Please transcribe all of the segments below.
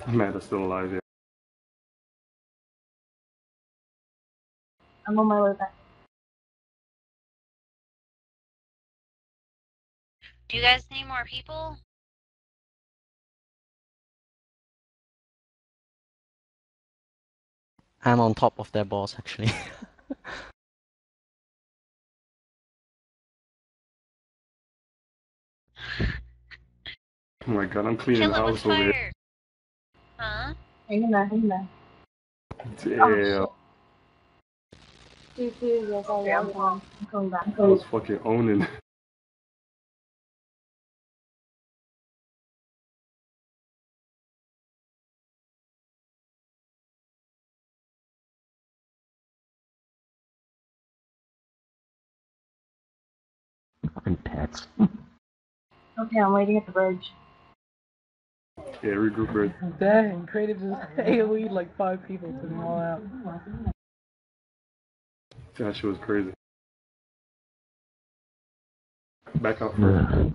Amanda's still alive, yeah. I'm on my way back. Do you guys need more people? I'm on top of their boss actually. Oh my god, I'm cleaning Kill the house over here. Fire. Huh? Hang in there, hang in there. Damn. Two, two, yes, I Okay, am. I'm coming back. I was fucking owning. Fucking pets. Okay, I'm waiting at the bridge. Yeah, regroup her. Dang, creative just AoE like five people to them all out. That shit was crazy. Back out first. Ugh.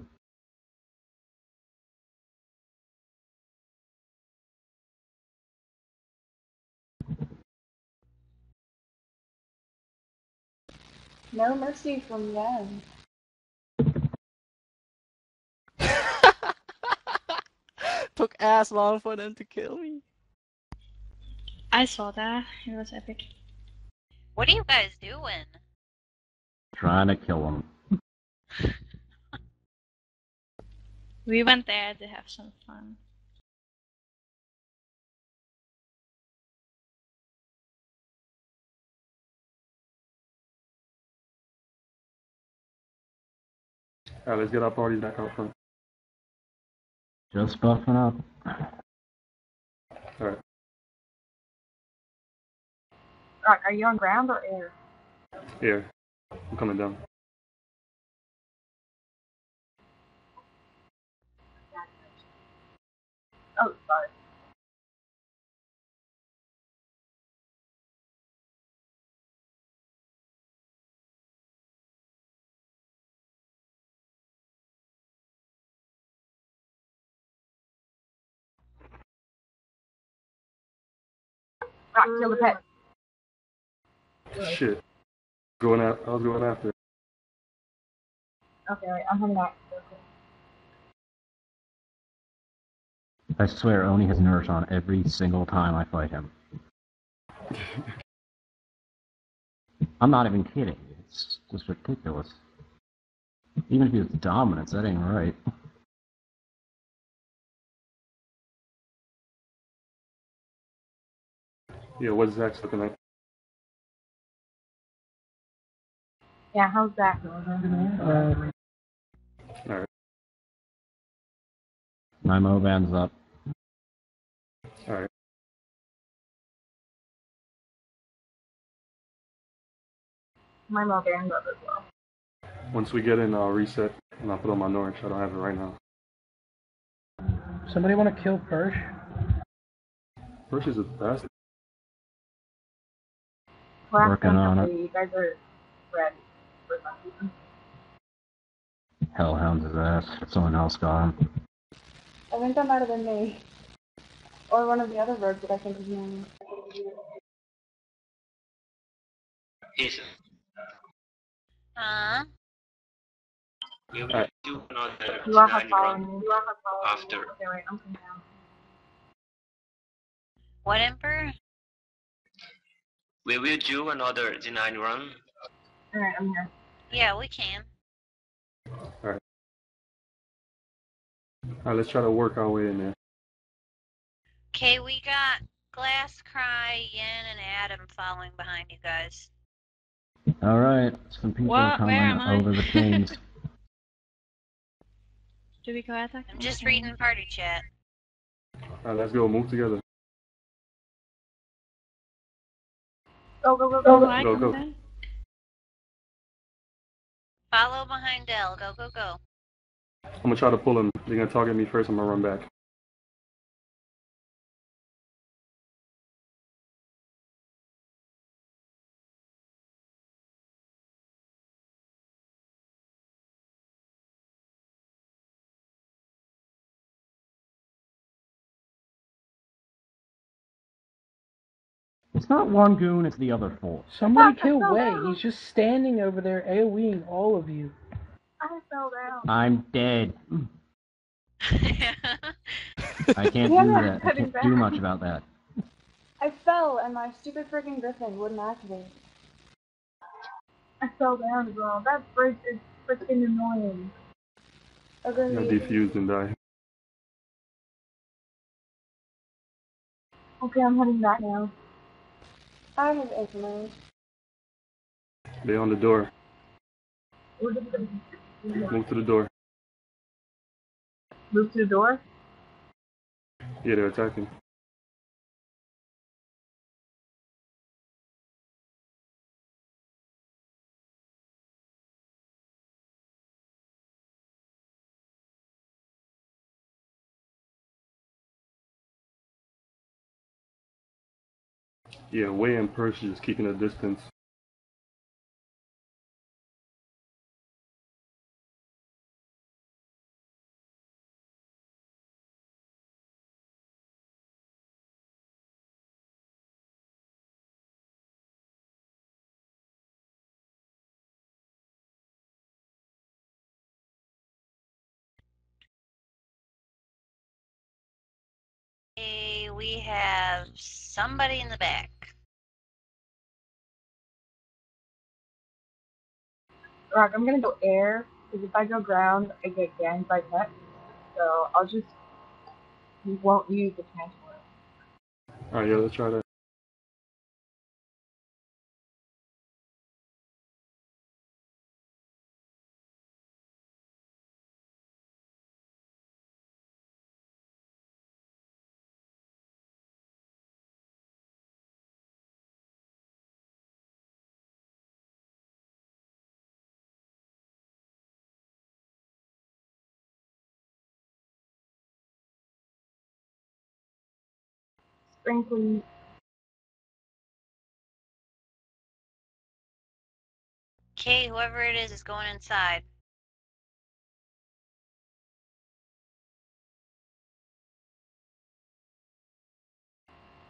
No mercy from them. Took as long for them to kill me. I saw that. It was epic. What are you guys doing? Trying to kill them. We went there to have some fun. Alright, let's get our parties back out front. Just buffing up. Alright. Rock, are you on ground or air? Here. I'm coming down. Oh, sorry. Rock, kill the pet. Shit. Going out. I was going after. Okay, wait, I'm heading back. I swear Oni has nerfs on every single time I fight him. I'm not even kidding. It's just ridiculous. Even if he was dominant, that ain't right. Yeah, what's Zach's looking like? Yeah, how's that? Um, Alright. My Movan's up. Alright. My Mogan's up as well. Once we get in, I'll reset and I'll put on my Norwich. I don't have it right now. somebody want to kill Persh? First is a bastard. Last Working on it. You guys are ready for something. Hellhound's his ass. Someone else got him. I think that might have been me. Or one of the other birds that I think is mine. Jason, Huh? we will Alright. do another You are nine following. You are following after. Okay, wait, I'm coming down. What Emperor? We will do another D9 run. Alright, I'm here. Yeah, we can. Alright. Alright, let's try to work our way in there. Okay, we got Glass Cry, Yin, and Adam following behind you guys. Alright, some people are coming Where over the chains. Do we go attack? I'm just reading party chat. Alright, let's go. Move together. Go, go, go, go. I Go, go. Follow behind Dell. Go, go, go. I'm gonna try to pull him. They're gonna target me first. I'm gonna run back. It's not one goon, it's the other four. Somebody I kill fell Way. down. He's just standing over there AoEing all of you. I fell down. I'm dead. I can't Yeah, do that. I cutting can't do much about that. I fell and my stupid freaking griffin wouldn't activate. I fell down as well. That bridge is freaking annoying. I'm gonna defuse and die. Okay, I'm heading back now. I have infinite. They on the door. We're just gonna Move to the door. move to the door. Yeah, they're attacking. Yeah, Way and Percy just keeping a distance. We have somebody in the back. Rock, I'm gonna go air because if I go ground, I get ganged by pets. So I'll just we won't use the transport. Alright, yeah, let's try that. Sprinkly. Okay, whoever it is is going inside.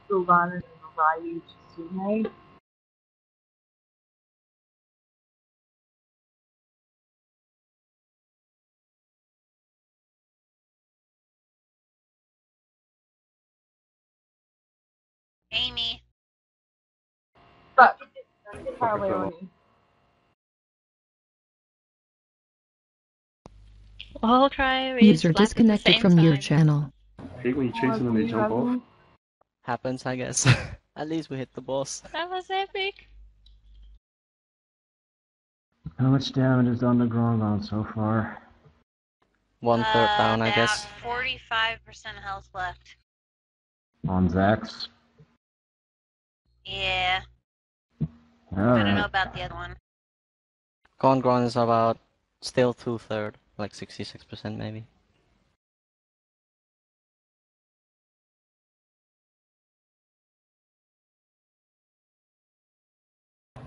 Sylvanas and Tsume. Fucking Kyle. Leone. I'll try User left at the disconnected same from your time. channel. hate when you chase them and they jump off. Happens, I guess. At least we hit the boss. That was epic. How much damage is done to Gorgon so far? One third Uh, down, I about guess. 45% health left. On Zax? Yeah, I don't know about the other one. Gone Gron is about still two third, like 66% maybe.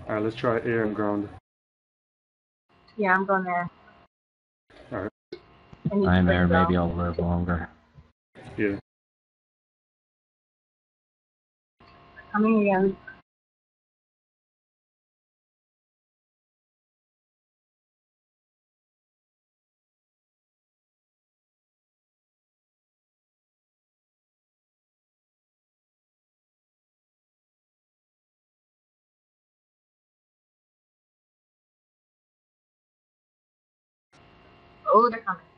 Alright, let's try air and ground. Yeah, I'm going there. Alright. I need to I'm bring there, down. maybe I'll live longer. Yeah. Coming again. They're coming.